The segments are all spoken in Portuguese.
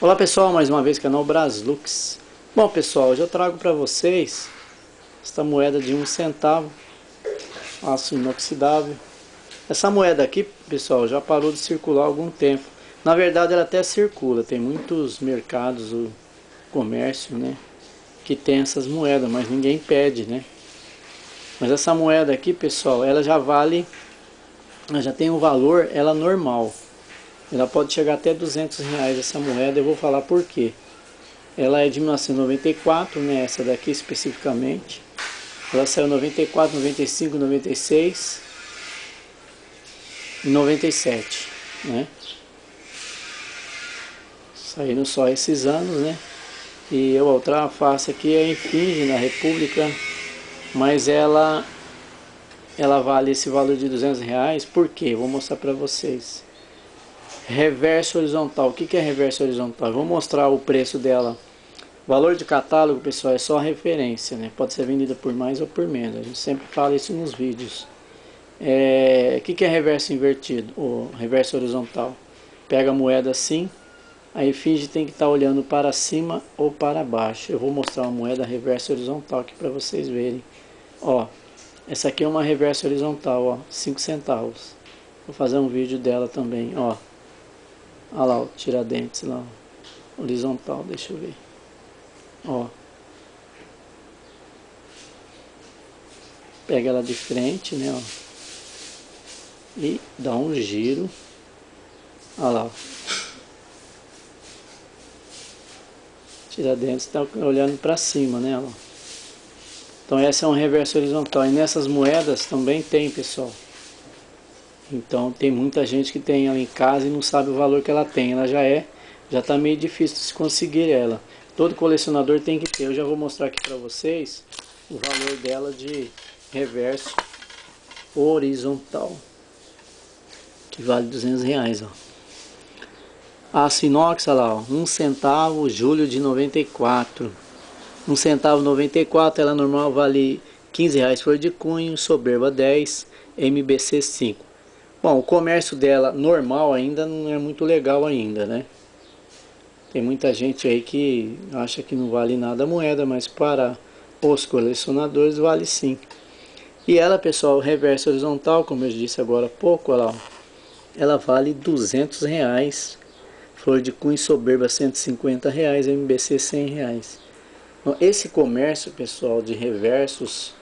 Olá pessoal, mais uma vez canal Braslux. Bom pessoal, hoje eu trago para vocês esta moeda de um centavo, aço inoxidável. Essa moeda aqui, pessoal, já parou de circular há algum tempo. Na verdade ela até circula, tem muitos mercados, o comércio, né, que tem essas moedas, mas ninguém pede, né. Mas essa moeda aqui, pessoal, ela já vale, ela já tem um valor, ela normal. Ela pode chegar até 200 reais essa moeda, eu vou falar por quê. Ela é de 1994, né, essa daqui especificamente. Ela saiu 94, 95, 96 e 97, né? Saíram só esses anos, né? E eu outra face aqui é Infinge na República, mas ela ela vale esse valor de 200 reais, por quê? Vou mostrar para vocês. Reverso horizontal. O que é reverso horizontal? Vou mostrar o preço dela. Valor de catálogo, pessoal, é só referência, né? Pode ser vendida por mais ou por menos. A gente sempre fala isso nos vídeos. É... O que é reverso invertido? Ou reverso horizontal? Pega a moeda assim, aí finge tem que estar tá olhando para cima ou para baixo. Eu vou mostrar uma moeda reverso horizontal aqui para vocês verem. Ó, essa aqui é uma reverso horizontal, ó, 5 centavos. Vou fazer um vídeo dela também, ó. Olha lá o tiradentes lá, horizontal, deixa eu ver. Ó. Pega ela de frente, né, ó. E dá um giro. Olha lá, ó. Tiradentes está olhando para cima, né, ó. Então essa é um reverso horizontal. E nessas moedas também tem, pessoal. Então tem muita gente que tem ela em casa e não sabe o valor que ela tem. Ela já é, já está meio difícil de se conseguir ela. Todo colecionador tem que ter. Eu já vou mostrar aqui para vocês o valor dela de reverso horizontal. Que vale 200 reais, ó. Aço inox, olha lá, ó, 1 um centavo, julho de 94. 1 um centavo 94, ela normal vale 15 reais por de cunho, soberba 10, MBC 5. Bom, o comércio dela normal ainda não é muito legal ainda, né? Tem muita gente aí que acha que não vale nada a moeda, mas para os colecionadores vale sim. E ela, pessoal, reverso horizontal, como eu disse agora há pouco, ela, ela vale 200 reais. Flor de cunho soberba 150 reais, MBC 100 reais. Então, esse comércio, pessoal, de reversos,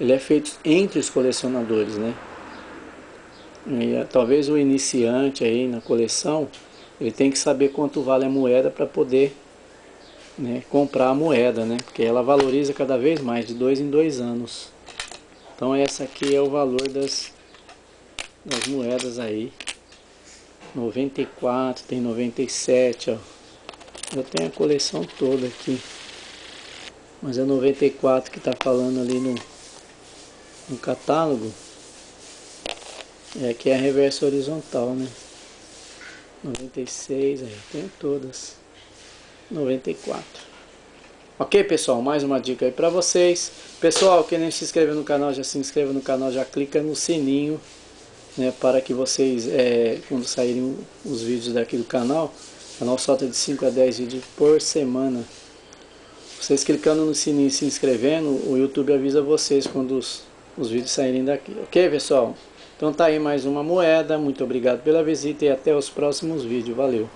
ele é feito entre os colecionadores, né? E, eh, talvez o iniciante aí na coleção, ele tem que saber quanto vale a moeda para poder né, comprar a moeda, né? Porque ela valoriza cada vez mais, de dois em dois anos. Então essa aqui é o valor das, das moedas aí. 94, tem 97, ó. Eu tenho a coleção toda aqui. Mas é 94 que está falando ali no, no catálogo. É, aqui é a reversa horizontal, né? 96, aí tem todas. 94. Ok, pessoal? Mais uma dica aí para vocês. Pessoal, quem nem se inscreveu no canal, já se inscreva no canal, já clica no sininho, né? Para que vocês, é, quando saírem os vídeos daqui do canal, o canal solta de 5 a 10 vídeos por semana. Vocês clicando no sininho e se inscrevendo, o YouTube avisa vocês quando os, os vídeos saírem daqui. Ok, pessoal? Então tá aí mais uma moeda. Muito obrigado pela visita e até os próximos vídeos. Valeu!